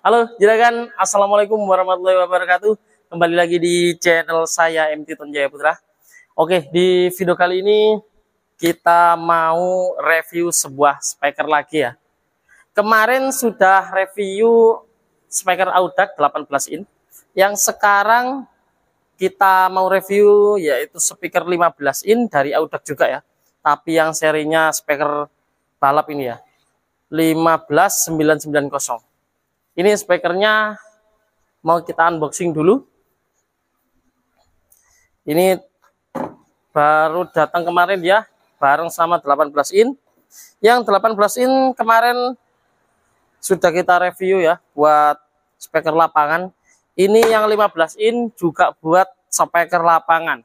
Halo, juragan. Assalamualaikum warahmatullahi wabarakatuh. Kembali lagi di channel saya MT Tonjaya Putra. Oke, di video kali ini kita mau review sebuah speaker lagi ya. Kemarin sudah review speaker Audac 18 in. Yang sekarang kita mau review yaitu speaker 15 in dari Audac juga ya. Tapi yang serinya speaker balap ini ya. 15990 ini speakernya mau kita unboxing dulu. Ini baru datang kemarin ya bareng sama 18 in. Yang 18 in kemarin sudah kita review ya buat speaker lapangan. Ini yang 15 in juga buat speaker lapangan.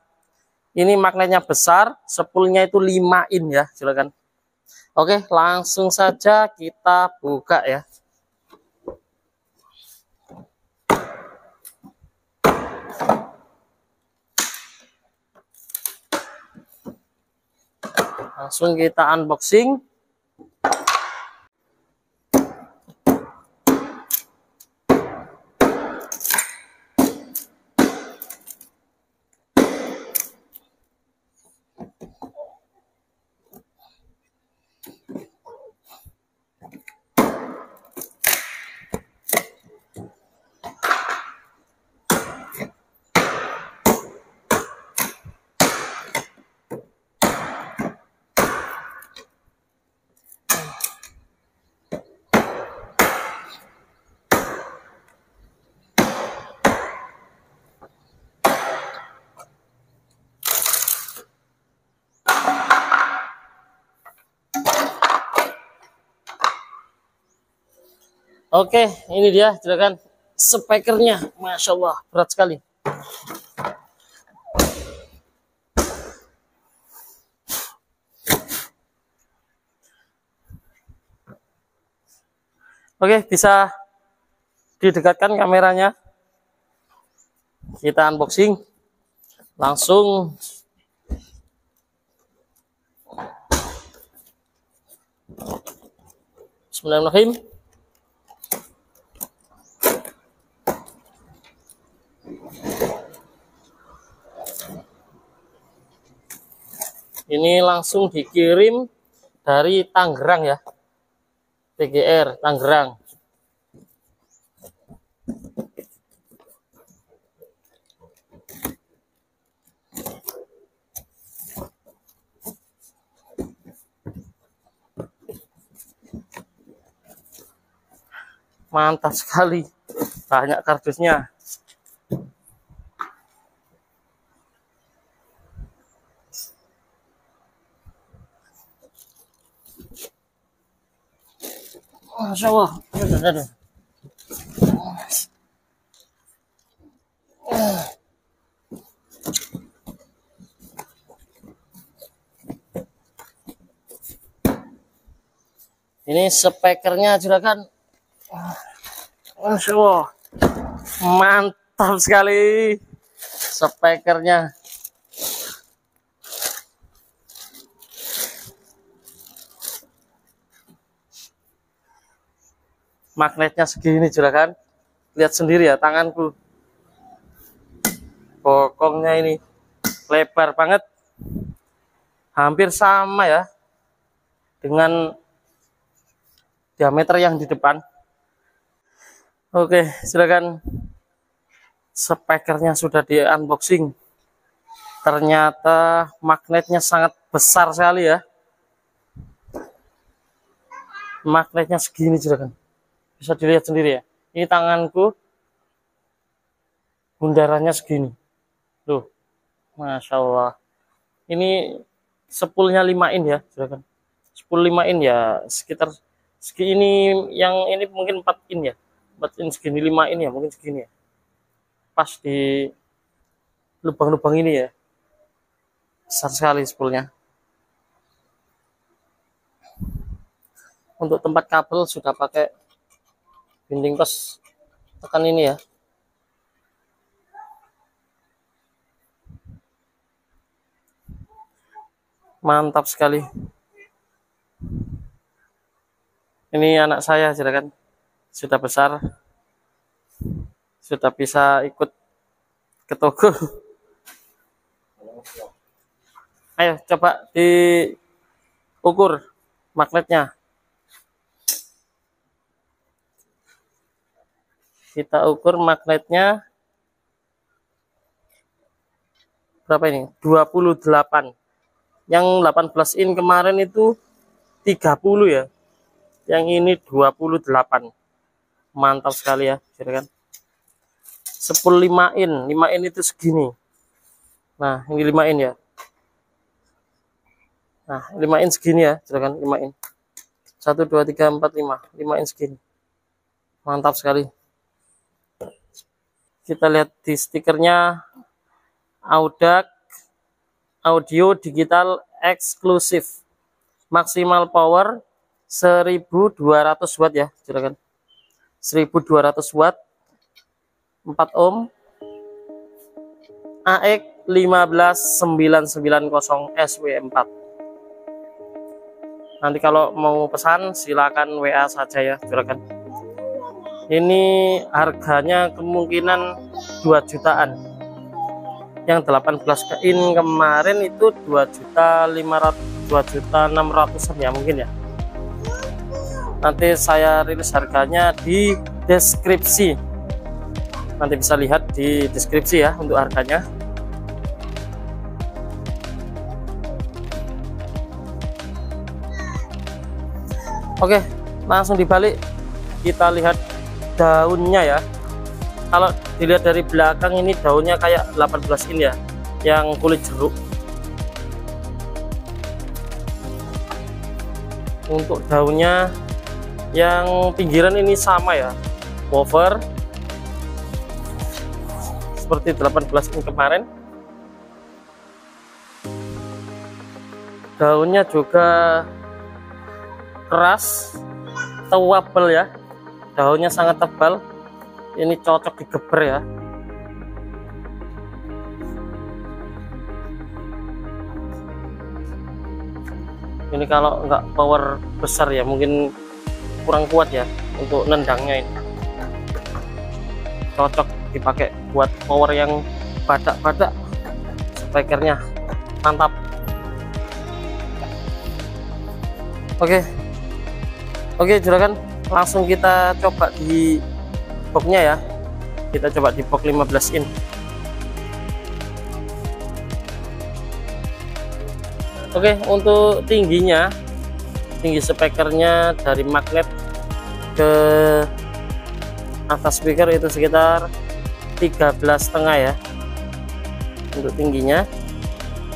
Ini magnetnya besar sepulnya itu 5 in ya silakan. Oke, langsung saja kita buka ya. Langsung kita unboxing. Oke, ini dia silakan speakernya, masya Allah berat sekali. Oke, bisa didekatkan kameranya. Kita unboxing langsung Bismillahirrahmanirrahim. Ini langsung dikirim dari Tangerang ya. TGR Tangerang. Mantap sekali. Banyak kardusnya. Ini speakernya juragan. Masya Allah. Mantap sekali. Speakernya. Magnetnya segini juragan. Lihat sendiri ya tanganku. Bokongnya ini lebar banget. Hampir sama ya dengan diameter yang di depan. Oke silakan speakernya sudah di unboxing. Ternyata magnetnya sangat besar sekali ya. Magnetnya segini juragan bisa dilihat sendiri ya. Ini tanganku bundarannya segini. Tuh Masya Allah ini sepulnya lima in ya silakan. Sepul lima in ya sekitar segini yang ini mungkin empat in ya. Empat in segini lima in ya mungkin segini ya. Pas di lubang-lubang ini ya. Besar sekali sepulnya. Untuk tempat kabel sudah pakai binding pas tekan ini ya. Mantap sekali. Ini anak saya kan sudah besar. Sudah bisa ikut ke toko. Ayo coba diukur magnetnya kita ukur magnetnya berapa ini? 28 yang 18 in kemarin itu 30 ya. Yang ini 28 mantap sekali ya kan? 10 5 in. 5 in itu segini. Nah ini 5 in ya. Nah 5 in segini ya kan? 5 in. 1 2 3 4 5 5 in segini. Mantap sekali kita lihat di stikernya Audac audio digital eksklusif maksimal power 1200 watt ya silakan. 1200 watt 4 ohm. AX 15990 SW4 nanti kalau mau pesan silakan WA saja ya silakan ini harganya kemungkinan 2 jutaan. Yang 18 ke in kemarin itu 2 juta 500 2 juta 600 ya mungkin ya. Nanti saya rilis harganya di deskripsi. Nanti bisa lihat di deskripsi ya untuk harganya. Oke langsung dibalik. Kita lihat daunnya ya. Kalau dilihat dari belakang ini daunnya kayak 18 in ya yang kulit jeruk. Untuk daunnya yang pinggiran ini sama ya over seperti 18 in kemarin. Daunnya juga keras tebal ya daunnya sangat tebal. Ini cocok digeber ya. Ini kalau enggak power besar ya mungkin kurang kuat ya untuk nendangnya ini. Cocok dipakai buat power yang badak-badak. Spekernya mantap. Oke. Oke juragan langsung kita coba di boxnya ya. Kita coba di box 15 in. Oke untuk tingginya tinggi speakernya dari magnet ke atas speaker itu sekitar 13 setengah ya. Untuk tingginya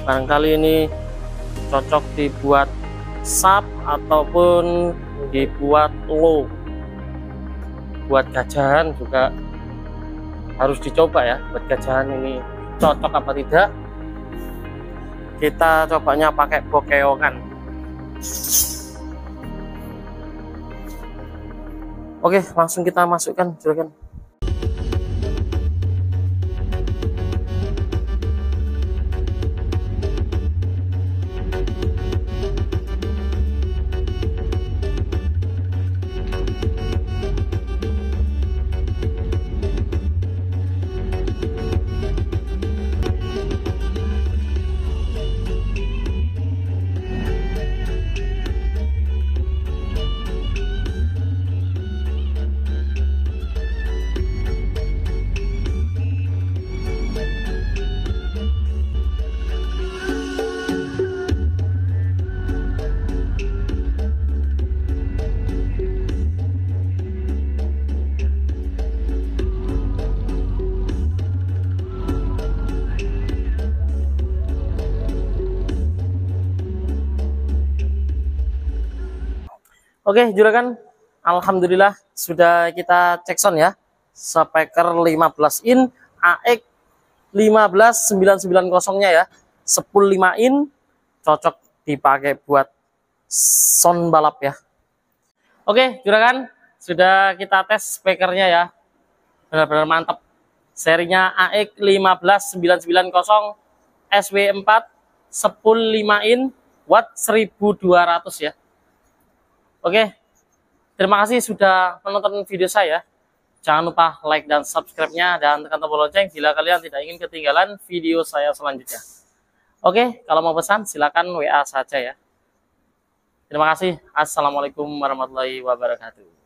barangkali ini cocok dibuat sub ataupun dibuat low buat gajahan juga harus dicoba ya buat gajahan ini cocok apa tidak. Kita cobanya pakai bokeongan. Oke langsung kita masukkan silakan Oke, juragan, alhamdulillah sudah kita cek sound ya. Speaker 15 in AX 15990-nya ya. 15 in cocok dipakai buat sound balap ya. Oke, juragan, sudah kita tes speakernya ya. Benar-benar mantap. Serinya AX 15990 SW4 15 in watt 1200 ya. Oke, terima kasih sudah menonton video saya. Jangan lupa like dan subscribe-nya dan tekan tombol lonceng bila kalian tidak ingin ketinggalan video saya selanjutnya. Oke, kalau mau pesan silakan WA saja ya. Terima kasih. Assalamualaikum warahmatullahi wabarakatuh.